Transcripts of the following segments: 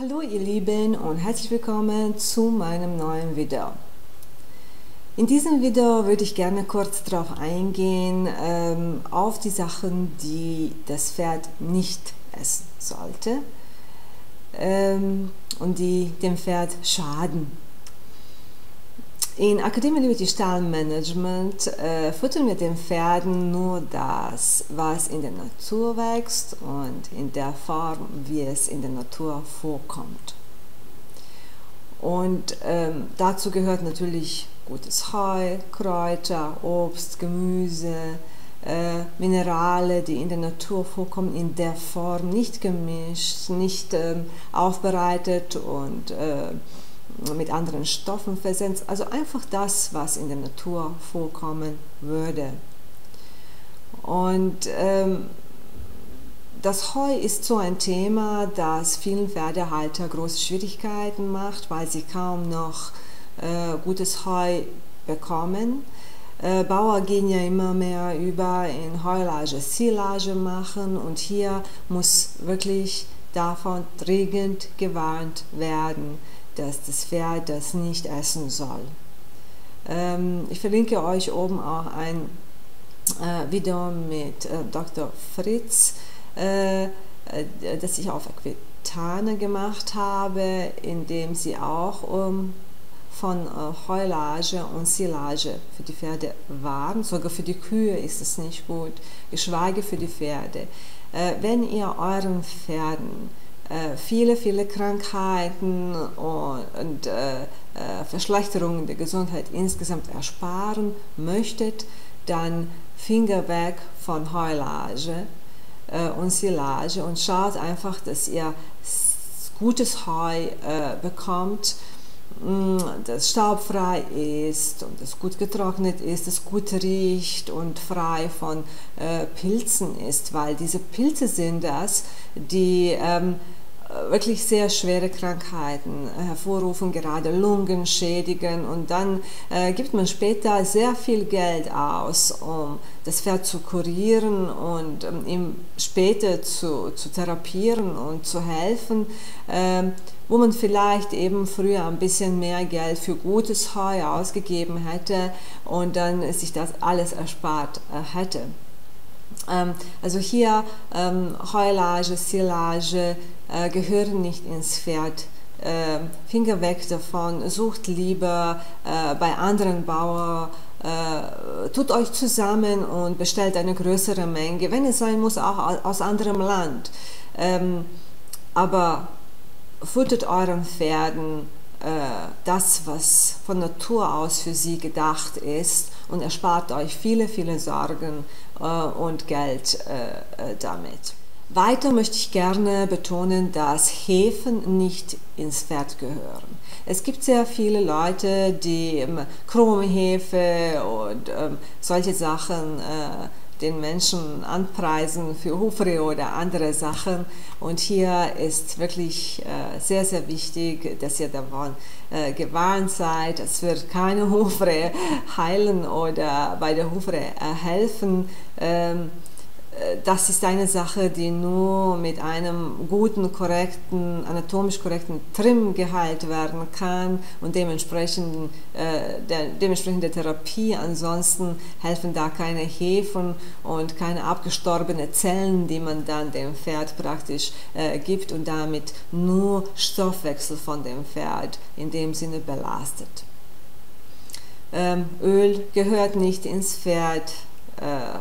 Hallo ihr Lieben und herzlich willkommen zu meinem neuen Video. In diesem Video würde ich gerne kurz darauf eingehen, ähm, auf die Sachen, die das Pferd nicht essen sollte ähm, und die dem Pferd schaden. In Akademie Liberty Stallmanagement äh, füttern wir den Pferden nur das, was in der Natur wächst und in der Form, wie es in der Natur vorkommt. Und ähm, dazu gehört natürlich gutes Heu, Kräuter, Obst, Gemüse, äh, Minerale, die in der Natur vorkommen, in der Form, nicht gemischt, nicht ähm, aufbereitet und äh, mit anderen Stoffen versetzt. Also einfach das, was in der Natur vorkommen würde. Und ähm, das Heu ist so ein Thema, das vielen Pferdehalter große Schwierigkeiten macht, weil sie kaum noch äh, gutes Heu bekommen. Äh, Bauer gehen ja immer mehr über in Heulage, Silage machen und hier muss wirklich davon dringend gewarnt werden dass das Pferd das nicht essen soll. Ähm, ich verlinke euch oben auch ein äh, Video mit äh, Dr. Fritz, äh, äh, das ich auf Equitane gemacht habe, in dem sie auch um, von äh, Heulage und Silage für die Pferde warnen. Sogar für die Kühe ist es nicht gut, geschweige für die Pferde. Äh, wenn ihr euren Pferden viele, viele Krankheiten und äh, äh, Verschlechterungen der Gesundheit insgesamt ersparen möchtet, dann Finger weg von Heulage und Silage und schaut einfach, dass ihr gutes Heu bekommt, mm, das staubfrei ist und das gut getrocknet ist, das gut riecht und frei von Pilzen ist, weil diese Pilze sind das, die ähm, wirklich sehr schwere Krankheiten hervorrufen, gerade Lungen schädigen und dann äh, gibt man später sehr viel Geld aus, um das Pferd zu kurieren und ähm, ihm später zu, zu therapieren und zu helfen, äh, wo man vielleicht eben früher ein bisschen mehr Geld für gutes Heu ausgegeben hätte und dann sich das alles erspart äh, hätte. Ähm, also hier ähm, Heulage, Silage äh, gehören nicht ins Pferd. Äh, Finger weg davon, sucht lieber äh, bei anderen Bauern, äh, tut euch zusammen und bestellt eine größere Menge, wenn es sein muss, auch aus anderem Land. Ähm, aber futtert euren Pferden das, was von Natur aus für sie gedacht ist und erspart euch viele, viele Sorgen äh, und Geld äh, damit. Weiter möchte ich gerne betonen, dass Hefen nicht ins Pferd gehören. Es gibt sehr viele Leute, die ähm, Chromhefe und ähm, solche Sachen äh, den Menschen anpreisen für Hufre oder andere Sachen. Und hier ist wirklich äh, sehr, sehr wichtig, dass ihr davon äh, gewarnt seid. Es wird keine Hufre heilen oder bei der Hufre äh, helfen. Ähm, das ist eine Sache, die nur mit einem guten, korrekten, anatomisch korrekten Trim geheilt werden kann und dementsprechend äh, der, dementsprechende Therapie. Ansonsten helfen da keine Hefen und keine abgestorbenen Zellen, die man dann dem Pferd praktisch äh, gibt und damit nur Stoffwechsel von dem Pferd in dem Sinne belastet. Ähm, Öl gehört nicht ins Pferd. Äh,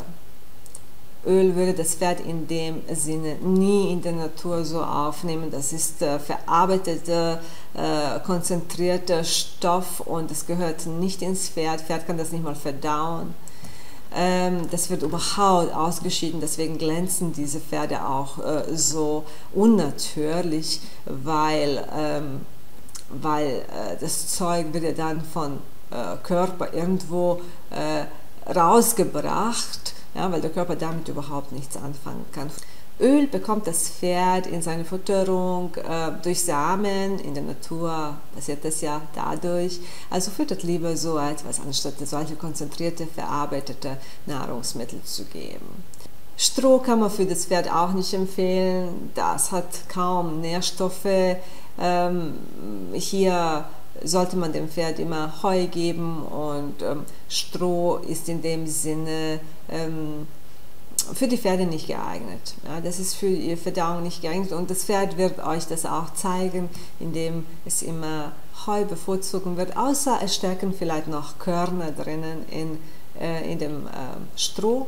Öl würde das Pferd in dem Sinne nie in der Natur so aufnehmen. Das ist äh, verarbeiteter, äh, konzentrierter Stoff und es gehört nicht ins Pferd. Pferd kann das nicht mal verdauen. Ähm, das wird überhaupt ausgeschieden, deswegen glänzen diese Pferde auch äh, so unnatürlich, weil, ähm, weil äh, das Zeug wird ja dann von äh, Körper irgendwo äh, rausgebracht ja, weil der Körper damit überhaupt nichts anfangen kann. Öl bekommt das Pferd in seine Futterung äh, durch Samen. In der Natur passiert das ja dadurch. Also füttert lieber so etwas, anstatt solche konzentrierte, verarbeitete Nahrungsmittel zu geben. Stroh kann man für das Pferd auch nicht empfehlen. Das hat kaum Nährstoffe. Ähm, hier sollte man dem Pferd immer Heu geben und ähm, Stroh ist in dem Sinne ähm, für die Pferde nicht geeignet. Ja, das ist für ihre Verdauung nicht geeignet und das Pferd wird euch das auch zeigen, indem es immer Heu bevorzugen wird, außer es stecken vielleicht noch Körner drinnen in, äh, in dem äh, Stroh.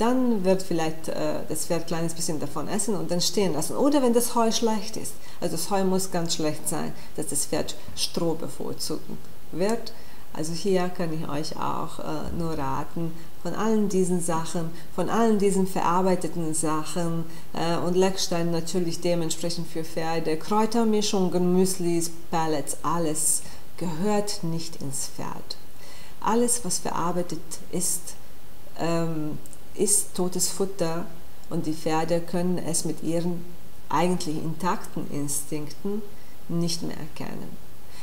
Dann wird vielleicht äh, das Pferd ein kleines bisschen davon essen und dann stehen lassen. Oder wenn das Heu schlecht ist. Also das Heu muss ganz schlecht sein, dass das Pferd Stroh bevorzugen wird. Also hier kann ich euch auch äh, nur raten, von allen diesen Sachen, von allen diesen verarbeiteten Sachen äh, und Leckstein natürlich dementsprechend für Pferde, Kräutermischungen, Müslis, Pellets, alles gehört nicht ins Pferd. Alles, was verarbeitet ist, ähm, ist totes Futter und die Pferde können es mit ihren eigentlich intakten Instinkten nicht mehr erkennen.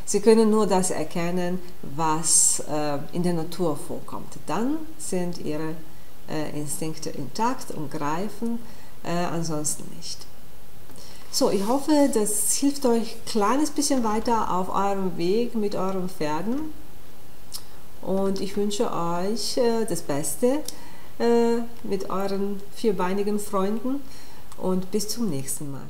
Sie können nur das erkennen, was äh, in der Natur vorkommt. Dann sind ihre äh, Instinkte intakt und greifen, äh, ansonsten nicht. So, ich hoffe, das hilft euch ein kleines bisschen weiter auf eurem Weg mit euren Pferden. Und ich wünsche euch das Beste mit euren vierbeinigen Freunden und bis zum nächsten Mal.